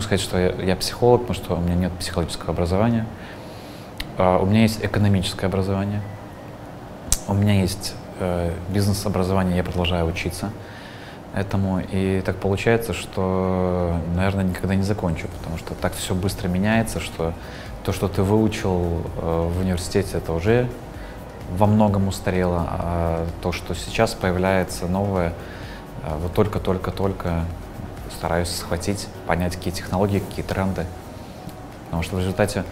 могу сказать, что я, я психолог, потому что у меня нет психологического образования. А, у меня есть экономическое образование. У меня есть э, бизнес-образование, я продолжаю учиться этому. И так получается, что, наверное, никогда не закончу, потому что так все быстро меняется, что то, что ты выучил э, в университете, это уже во многом устарело, а то, что сейчас появляется новое, э, вот только-только-только стараюсь схватить, понять, какие технологии, какие тренды. Потому что в результате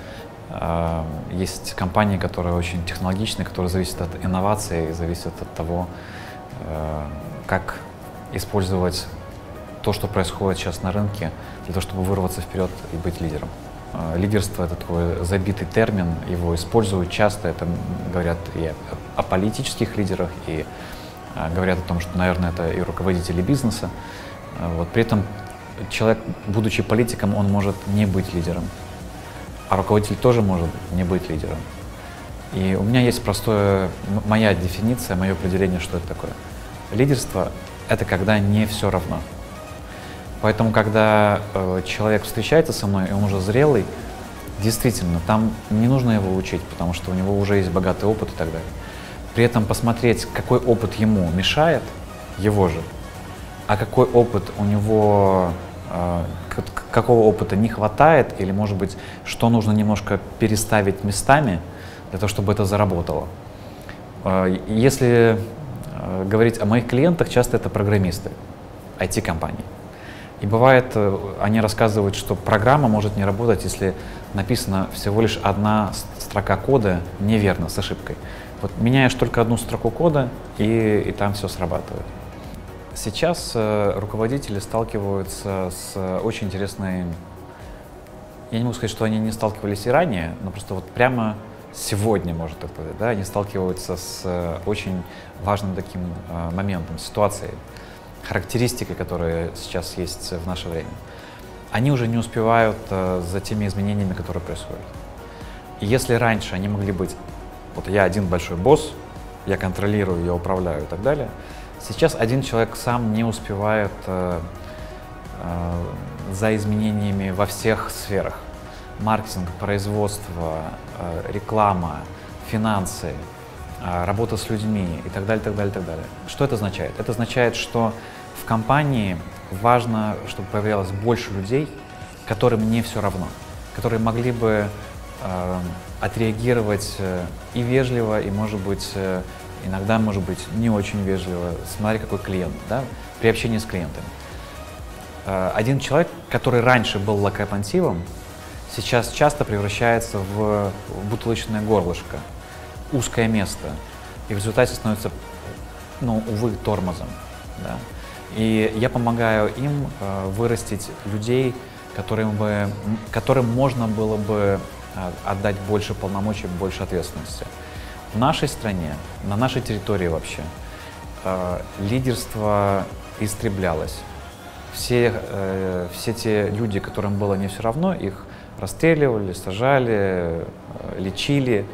э, есть компании, которые очень технологичны, которые зависят от инноваций, зависят от того, э, как использовать то, что происходит сейчас на рынке, для того, чтобы вырваться вперед и быть лидером. Э, лидерство — это такой забитый термин, его используют часто, это говорят и о политических лидерах, и э, говорят о том, что, наверное, это и руководители бизнеса. Э, вот. При этом человек, будучи политиком, он может не быть лидером, а руководитель тоже может не быть лидером. И у меня есть простое, моя дефиниция, мое определение, что это такое. Лидерство — это когда не все равно. Поэтому, когда э, человек встречается со мной, и он уже зрелый, действительно, там не нужно его учить, потому что у него уже есть богатый опыт и так далее. При этом посмотреть, какой опыт ему мешает, его же, а какой опыт у него, какого опыта не хватает, или, может быть, что нужно немножко переставить местами для того, чтобы это заработало. Э, если э, говорить о моих клиентах, часто это программисты IT-компаний. И бывает, э, они рассказывают, что программа может не работать, если написана всего лишь одна строка кода неверно, с ошибкой. Вот меняешь только одну строку кода, и, и там все срабатывает. Сейчас э, руководители сталкиваются с очень интересной... Я не могу сказать, что они не сталкивались и ранее, но просто вот прямо сегодня, можно так сказать, да, они сталкиваются с э, очень важным таким э, моментом, ситуацией характеристики, которые сейчас есть в наше время, они уже не успевают э, за теми изменениями, которые происходят. И если раньше они могли быть, вот я один большой босс, я контролирую, я управляю и так далее, сейчас один человек сам не успевает э, э, за изменениями во всех сферах. Маркетинг, производство, э, реклама, финансы, э, работа с людьми и так далее, так далее, так далее. Что это означает? Это означает, что компании важно, чтобы появлялось больше людей, которым не все равно, которые могли бы э, отреагировать э, и вежливо, и, может быть, э, иногда, может быть, не очень вежливо, смотря какой клиент, да, при общении с клиентами. Э, один человек, который раньше был локомотивом, сейчас часто превращается в бутылочное горлышко, узкое место, и в результате становится, ну, увы, тормозом. Да? И я помогаю им э, вырастить людей, которым, бы, которым можно было бы э, отдать больше полномочий, больше ответственности. В нашей стране, на нашей территории вообще, э, лидерство истреблялось. Все, э, все те люди, которым было не все равно, их расстреливали, сажали, э, лечили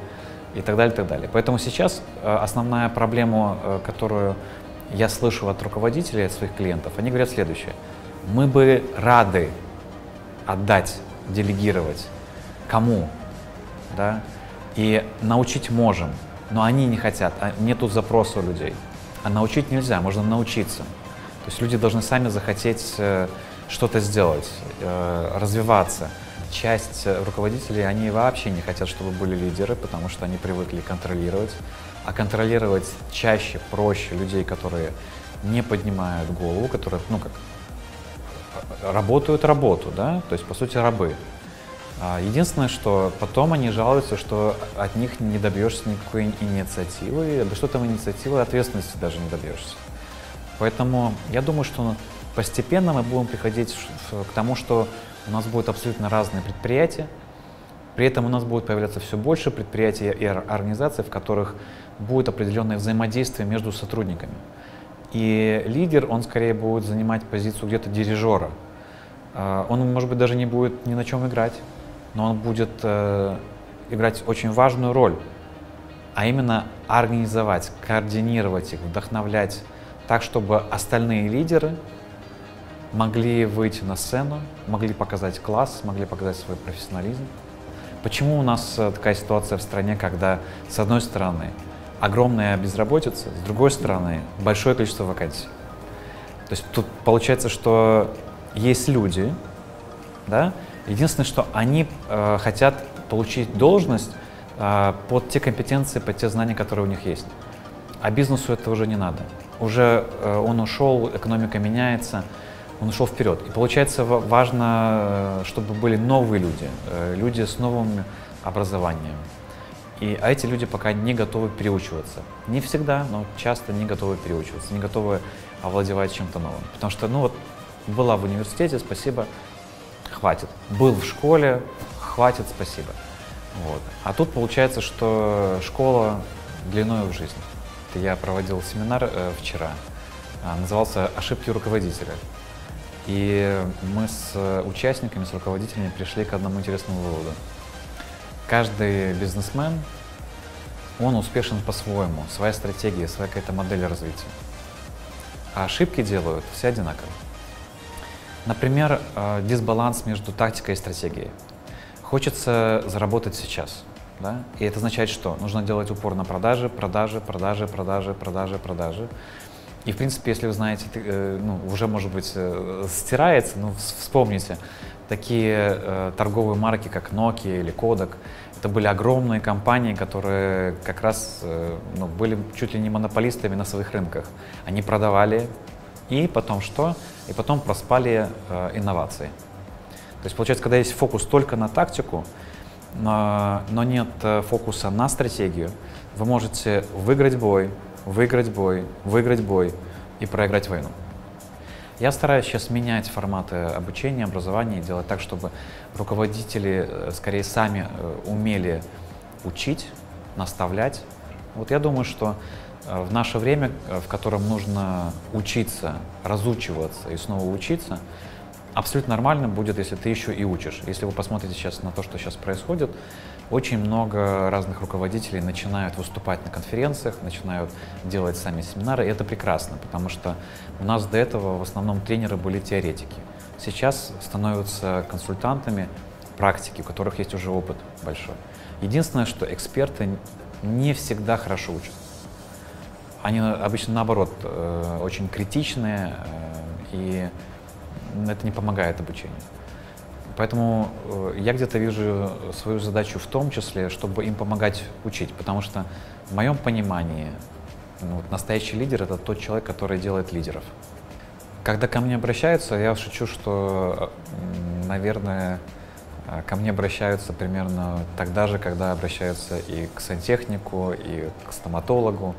и так далее, и так далее. Поэтому сейчас э, основная проблема, э, которую я слышу от руководителей, от своих клиентов, они говорят следующее. Мы бы рады отдать, делегировать кому, да, и научить можем, но они не хотят, а нету запроса у людей. А научить нельзя, можно научиться. То есть люди должны сами захотеть э, что-то сделать, э, развиваться. Часть руководителей, они вообще не хотят, чтобы были лидеры, потому что они привыкли контролировать, а контролировать чаще, проще людей, которые не поднимают голову, которые, ну как, работают работу, да, то есть, по сути, рабы. А единственное, что потом они жалуются, что от них не добьешься никакой инициативы, да что там инициативы, ответственности даже не добьешься. Поэтому я думаю, что постепенно мы будем приходить к тому, что у нас будут абсолютно разные предприятия, при этом у нас будет появляться все больше предприятий и организаций, в которых будет определенное взаимодействие между сотрудниками. И лидер, он скорее будет занимать позицию где-то дирижера. А, он, может быть, даже не будет ни на чем играть, но он будет э, играть очень важную роль, а именно организовать, координировать их, вдохновлять так, чтобы остальные лидеры могли выйти на сцену, могли показать класс, могли показать свой профессионализм. Почему у нас э, такая ситуация в стране, когда с одной стороны огромная безработица, с другой стороны большое количество вакансий? То есть тут получается, что есть люди, да, единственное, что они э, хотят получить должность э, под те компетенции, под те знания, которые у них есть. А бизнесу это уже не надо. Уже э, он ушел, экономика меняется, он ушел вперед. И получается важно, э, чтобы были новые люди, э, люди с новым образованием. И, а эти люди пока не готовы переучиваться. Не всегда, но часто не готовы переучиваться, не готовы овладевать чем-то новым. Потому что, ну вот, была в университете, спасибо, хватит. Был в школе, хватит, спасибо. Вот. А тут получается, что школа длиной в жизнь. Я проводил семинар э, вчера, э, назывался «Ошибки руководителя». И мы с участниками, с руководителями пришли к одному интересному выводу. Каждый бизнесмен, он успешен по-своему, своя стратегия, своя какая-то модель развития. А ошибки делают все одинаково. Например, э, дисбаланс между тактикой и стратегией. Хочется заработать сейчас. Да? И это означает что? Нужно делать упор на продажи, продажи, продажи, продажи, продажи, продажи. И, в принципе, если вы знаете, э, ну, уже, может быть, э, стирается, но вспомните, такие торговые марки, как Nokia или Kodak, это были огромные компании, которые как раз ну, были чуть ли не монополистами на своих рынках. Они продавали, и потом что? И потом проспали э, инновации. То есть, получается, когда есть фокус только на тактику, но, но нет э, фокуса на стратегию, вы можете выиграть бой, выиграть бой, выиграть бой и проиграть войну. Я стараюсь сейчас менять форматы обучения, образования и делать так, чтобы руководители э, скорее сами э, умели учить, наставлять. Вот я думаю, что в наше время, в котором нужно учиться, разучиваться и снова учиться, абсолютно нормально будет, если ты еще и учишь. Если вы посмотрите сейчас на то, что сейчас происходит, очень много разных руководителей начинают выступать на конференциях, начинают делать сами семинары, и это прекрасно, потому что у нас до этого в основном тренеры были теоретики. Сейчас становятся консультантами практики, у которых есть уже опыт большой. Единственное, что эксперты не всегда хорошо учат. Они обычно наоборот э, очень критичные, э, и это не помогает обучению. Поэтому э, я где-то вижу свою задачу в том числе, чтобы им помогать учить, потому что в моем понимании ну, вот настоящий лидер — это тот человек, который делает лидеров. Когда ко мне обращаются, я шучу, что, наверное, ко мне обращаются примерно тогда же, когда обращаются и к сантехнику, и к стоматологу.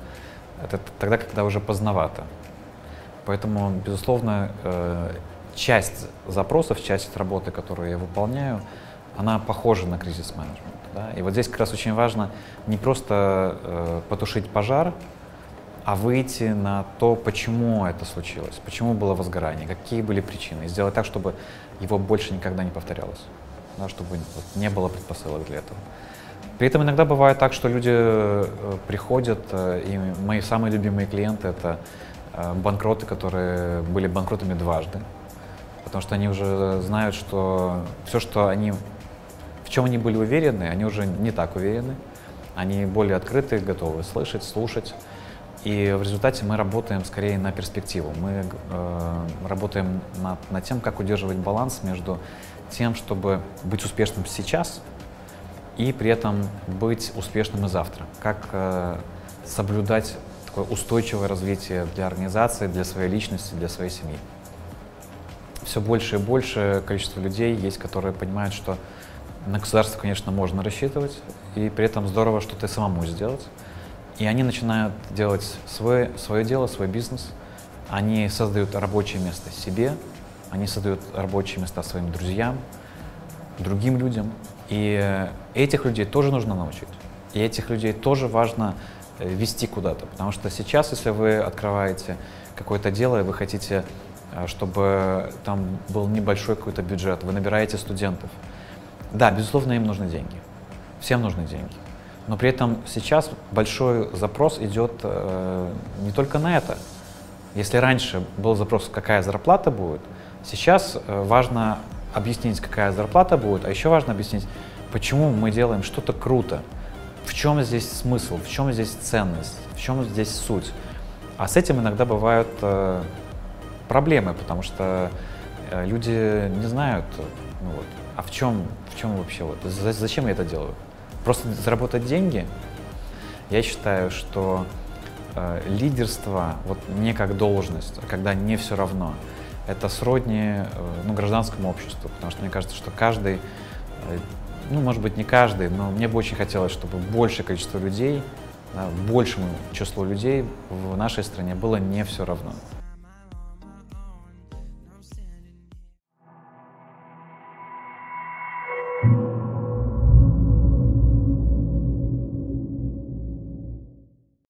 Это тогда, когда уже поздновато. Поэтому, безусловно, э, часть запросов, часть работы, которую я выполняю, она похожа на кризис-менеджмент. Да? И вот здесь как раз очень важно не просто э, потушить пожар, а выйти на то, почему это случилось, почему было возгорание, какие были причины, и сделать так, чтобы его больше никогда не повторялось, да, чтобы не было предпосылок для этого. При этом иногда бывает так, что люди э, приходят, э, и мои самые любимые клиенты — это э, банкроты, которые были банкротами дважды, потому что они уже знают, что все, что они, в чем они были уверены, они уже не так уверены, они более открыты, готовы слышать, слушать. И в результате мы работаем скорее на перспективу. Мы э, работаем над, над тем, как удерживать баланс между тем, чтобы быть успешным сейчас и при этом быть успешным и завтра. Как э, соблюдать такое устойчивое развитие для организации, для своей личности, для своей семьи все больше и больше количество людей есть, которые понимают, что на государство, конечно, можно рассчитывать, и при этом здорово что-то самому сделать. И они начинают делать свое, свое дело, свой бизнес. Они создают рабочее место себе, они создают рабочие места своим друзьям, другим людям. И этих людей тоже нужно научить. И этих людей тоже важно э, вести куда-то. Потому что сейчас, если вы открываете какое-то дело, и вы хотите а, чтобы там был небольшой какой-то бюджет, вы набираете студентов. Да, безусловно, им нужны деньги. Всем нужны деньги. Но при этом сейчас большой запрос идет э, не только на это. Если раньше был запрос, какая зарплата будет, Сейчас э, важно объяснить, какая зарплата будет, а еще важно объяснить, почему мы делаем что-то круто, в чем здесь смысл, в чем здесь ценность, в чем здесь суть. А с этим иногда бывают э, проблемы, потому что э, люди не знают, ну вот, а в чем, в чем вообще вот, зачем я это делаю? Просто заработать деньги? Я считаю, что э, лидерство вот не как должность, а когда не все равно, это сродни э, ну, гражданскому обществу, потому что мне кажется, что каждый, э, ну, может быть, не каждый, но мне бы очень хотелось, чтобы большее количество людей, да, большему числу людей в нашей стране было не все равно.